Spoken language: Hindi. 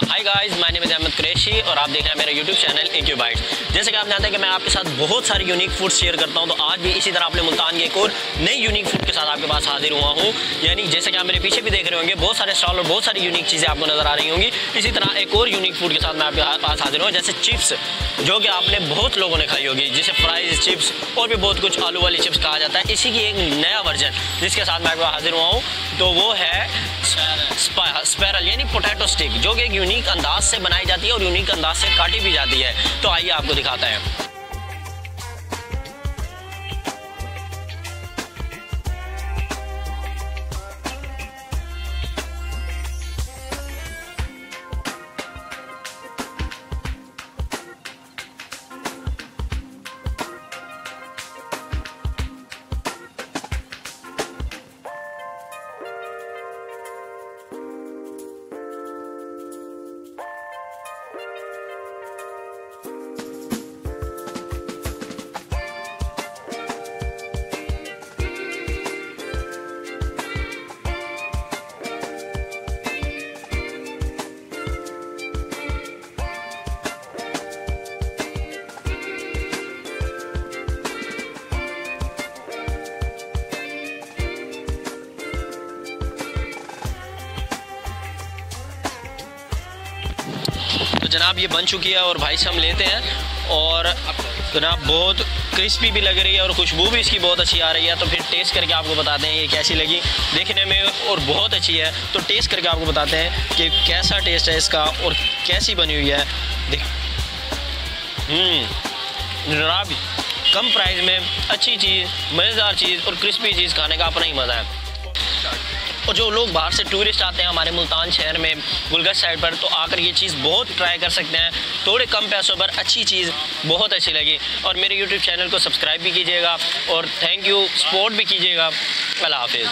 Hi guys my name is Ahmed Qureshi और आप देख रहे हैं मेरा YouTube channel A Q Bytes जैसे कि आप जानते हैं कि मैं आपके साथ बहुत सारे यूनिक फ़ूड शेयर करता हूँ तो आज भी इसी तरह आपने मुल्तान के एक और नई यूनिक फ़ूड के साथ आपके पास हाजिर हुआ हूँ। यानी जैसे कि आप मेरे पीछे भी देख रहे होंगे, बहुत सारे स्टॉल और बहुत सारी यूनिक चीज़ें आपको नज़र आ रही होंगी। इसी तरह एक और यूनिक फ़ूड के साथ मैं आपके पास हाजिर हूँ, जैसे चिप्स जो कि आपने बहुत लोगों ने खाई होगी, जिसे फ्राइज चिप्स और भी बहुत कुछ आलू वाली चिप्स कहा जाता है। इसी की एक नया वर्जन जिसके साथ मैं आपके हाजिर हुआ हूँ तो वो है स्पैरल यानी पोटैटो स्टिक जो कि एक यूनिक अंदाज से बनाई जाती है और यूनिक अंदाज से काटी भी जाती है। तो आइए आपको दिखाते हैं। जनाब ये बन चुकी है और भाई से हम लेते हैं और जनाब बहुत क्रिस्पी भी लग रही है और खुशबू भी इसकी बहुत अच्छी आ रही है। तो फिर टेस्ट करके आपको बताते हैं ये कैसी लगी। देखने में और बहुत अच्छी है। तो टेस्ट करके आपको बताते हैं कि कैसा टेस्ट है इसका और कैसी बनी हुई है। देख। हम्म, जनाब कम प्राइस में अच्छी चीज़ मज़ेदार चीज़ और क्रिस्पी चीज़ खाने का अपना ही मज़ा है। और जो लोग बाहर से टूरिस्ट आते हैं हमारे मुल्तान शहर में, गुलगत साइड पर तो आकर ये चीज़ बहुत ट्राई कर सकते हैं। थोड़े कम पैसों पर अच्छी चीज़ बहुत अच्छी लगी। और मेरे यूट्यूब चैनल को सब्सक्राइब भी कीजिएगा और थैंक यू सपोर्ट भी कीजिएगा। अल्लाह हाफिज़।